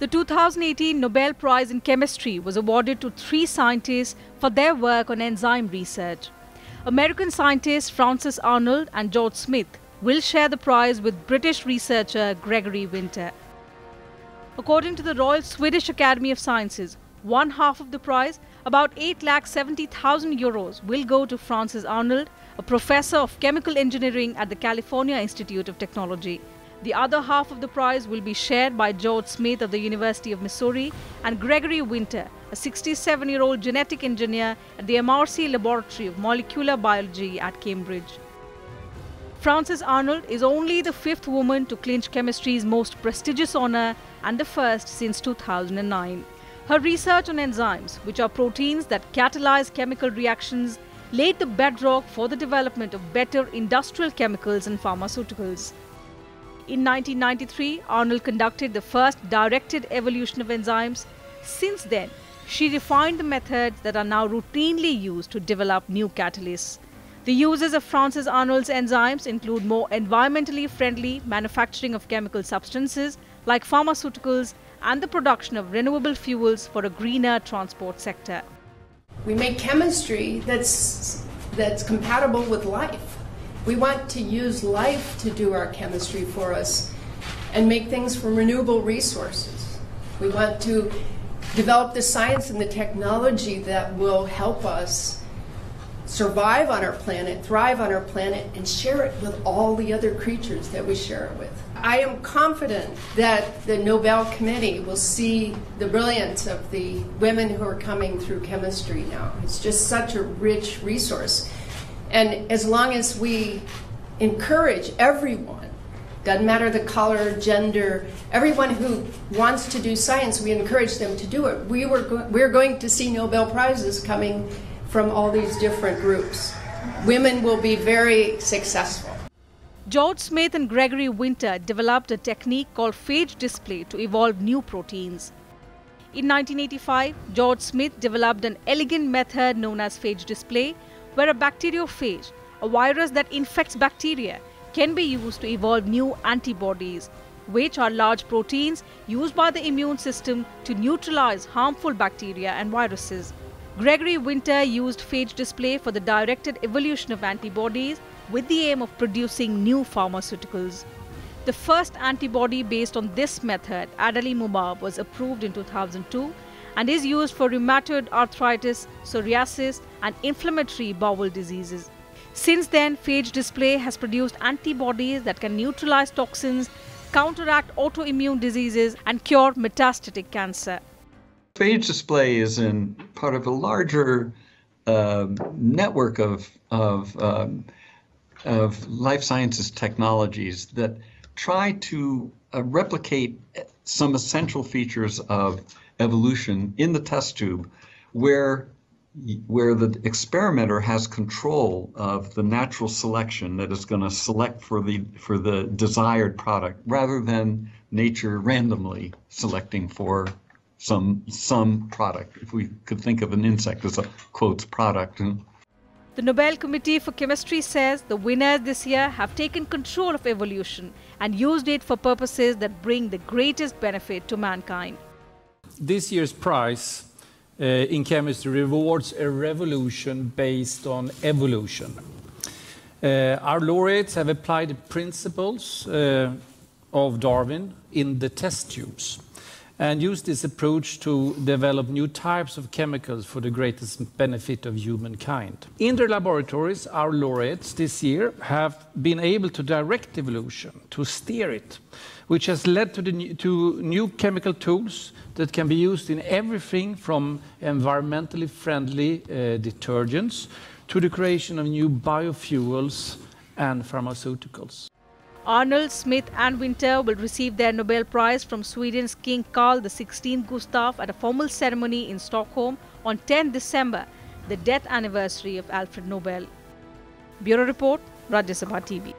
The 2018 Nobel Prize in Chemistry was awarded to three scientists for their work on enzyme research. American scientists Frances Arnold and George Smith will share the prize with British researcher Gregory Winter. According to the Royal Swedish Academy of Sciences, one half of the prize, about 8,70,000 euros, will go to Frances Arnold, a professor of chemical engineering at the California Institute of Technology. The other half of the prize will be shared by George Smith of the University of Missouri and Gregory Winter, a 67 year old genetic engineer at the MRC Laboratory of Molecular Biology at Cambridge. Frances Arnold is only the fifth woman to clinch chemistry's most prestigious honor and the first since 2009. Her research on enzymes, which are proteins that catalyze chemical reactions, laid the bedrock for the development of better industrial chemicals and pharmaceuticals. In 1993, Arnold conducted the first directed evolution of enzymes. Since then, she refined the methods that are now routinely used to develop new catalysts. The uses of Frances Arnold's enzymes include more environmentally friendly manufacturing of chemical substances like pharmaceuticals and the production of renewable fuels for a greener transport sector. We make chemistry that's that's compatible with life. We want to use life to do our chemistry for us and make things from renewable resources. We want to develop the science and the technology that will help us survive on our planet, thrive on our planet, and share it with all the other creatures that we share it with. I am confident that the Nobel Committee will see the brilliance of the women who are coming through chemistry now. It's just such a rich resource. And as long as we encourage everyone, doesn't matter the color, gender, everyone who wants to do science, we encourage them to do it. We were go- we're going to see Nobel Prizes coming from all these different groups. Women will be very successful. George Smith and Gregory Winter developed a technique called phage display to evolve new proteins. In 1985, George Smith developed an elegant method known as phage display where a bacteriophage, a virus that infects bacteria, can be used to evolve new antibodies, which are large proteins used by the immune system to neutralize harmful bacteria and viruses. Gregory Winter used phage display for the directed evolution of antibodies with the aim of producing new pharmaceuticals. The first antibody based on this method, adalimumab, was approved in 2002 and is used for rheumatoid arthritis, psoriasis, and inflammatory bowel diseases. Since then, phage display has produced antibodies that can neutralize toxins, counteract autoimmune diseases, and cure metastatic cancer. Phage display is in part of a larger uh, network of of, um, of life sciences technologies that try to uh, replicate some essential features of evolution in the test tube where where the experimenter has control of the natural selection that is going to select for the for the desired product rather than nature randomly selecting for some some product. If we could think of an insect as a quotes product. The Nobel Committee for Chemistry says the winners this year have taken control of evolution and used it for purposes that bring the greatest benefit to mankind this year's prize uh, in chemistry rewards a revolution based on evolution. Uh, our laureates have applied the principles uh, of Darwin in the test tubes and use this approach to develop new types of chemicals for the greatest benefit of humankind. In their laboratories, our laureates this year have been able to direct evolution, to steer it, which has led to, the, to new chemical tools that can be used in everything from environmentally friendly uh, detergents to the creation of new biofuels and pharmaceuticals. Arnold, Smith, and Winter will receive their Nobel Prize from Sweden's King Carl XVI Gustaf at a formal ceremony in Stockholm on 10 December, the death anniversary of Alfred Nobel. Bureau Report, Rajya Sabha TV.